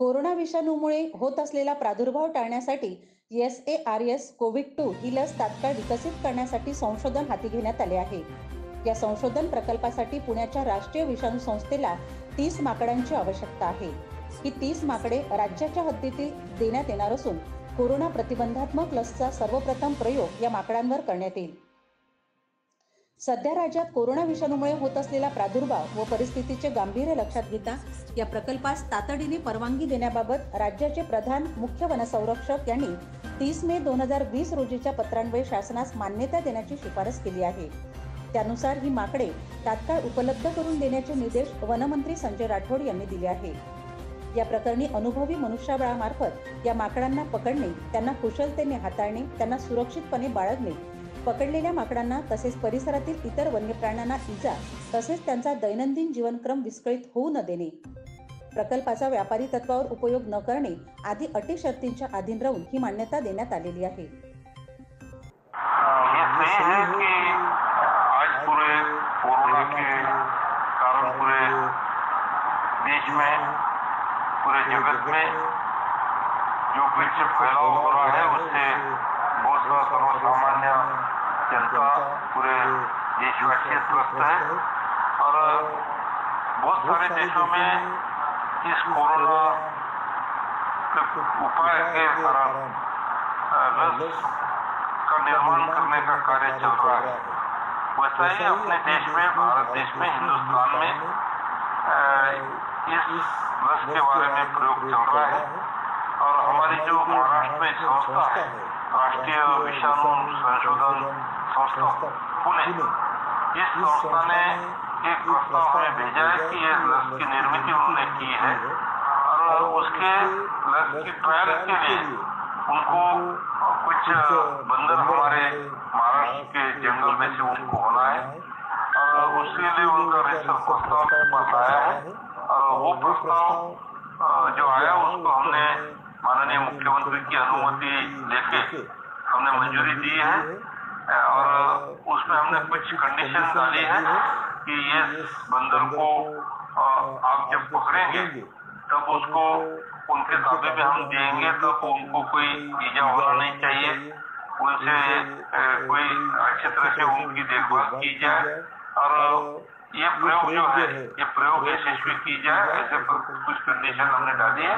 Corona विषाणूमुळे होत असलेला प्रादुर्भाव टाळण्यासाठी S A R S Covid two ही लस तात्काळ विकसित करण्यासाठी संशोधन हाती घेण्यात आले आहे. या संशोधन प्रकल्पासाठी पुण्याच्या राष्ट्रीय विषाणू संस्थेला तीस माकडांची आवश्यकता आहे. ही तीस माकडे राज्याच्या हद्दीतील देण्यात येणार असून कोरोना प्रतिबंधात्मक लसचा सर्वप्रथम प्रयोग या माकडांवर करण्यात येईल. सध्या राज्यात कोरोना विषाणूमुळे होत असलेला प्रादुर्भाव व परिस्थितीचे गांभीर्य लक्षात घेता या प्रकल्पास तातडीने परवानगी देण्याबाबत राज्याचे प्रधान मुख्य वनसंरक्षक यांनी तीस मे दोन हजार वीस रोजीच्या पत्रान्वये शासनास मान्यता देण्याची शिफारस केली आहे. त्यानुसार ही माकडे तात्काळ उपलब्ध करून देण्याचे निर्देश वनमंत्री संजय राठोड यांनी दिले आहे. या प्रकरणी अनुभवी मनुष्यबळामार्फत या माकडांना पकडणे त्यांना कुशलतेने हाताळणे त्यांना सुरक्षितपणे बाळगणे पकडलेल्या माकडांना तसेच परिसरातील इतर वन्य प्राण्यांना इजा तसेच त्यांचा दैनंदिन जीवनक्रम विस्कळीत होऊ न देणे. प्रकल्पाचा व्यापारी तत्वावर उपयोग न करणे आदी अटी शर्तींच्या अधीन राहून ही मान्यता देण्यात आलेली आहे. देश में पूरे जगत में जो कुछ फैलाव हो रहा है उससे जनता पूरे देशवासी त्रस्त है और बहुत सारे देशों में इस कोरोना के उपाय के कारण लस का निर्माण करने का कार्य चल रहा है वैसा ही अपने देश में भारत देश में हिंदुस्तान में इस लस के बारे में प्रयोग चल रहा है और हमारी जो महाराष्ट्र में संस्था है राष्ट्रीय विषाणु संशोधन संस्था पुणे इस संस्था ने एक प्रस्ताव हमें भेजा है कि ये लस की निर्मित उन्होंने की है और उसके लस की ट्रायल के लिए उनको कुछ बंदर हमारे महाराष्ट्र के जंगल में से उनको होना है और उसके लिए उनका रिसर्च प्रस्ताव पास आया है और वो प्रस्ताव जो आया उसको हमने माननीय मुख्यमंत्री की अनुमति लेके हमने मंजूरी दी है अ, और उसमें हमने कुछ कंडीशन डाली है कि ये बंदर को आप जब पकड़ेंगे तब उसको उनके ताबे में हम देंगे तब उनको कोई ईजा होना नहीं चाहिए। उनसे कोई अच्छी तरह से उनकी देखभाल की जाए। और ये प्रयोग जो है ये प्रयोग यशस्वी की जाए ऐसे कुछ कंडीशन हमने डाली है।